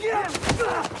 Shut up!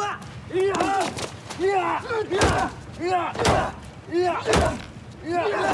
呀呀呀呀呀呀呀！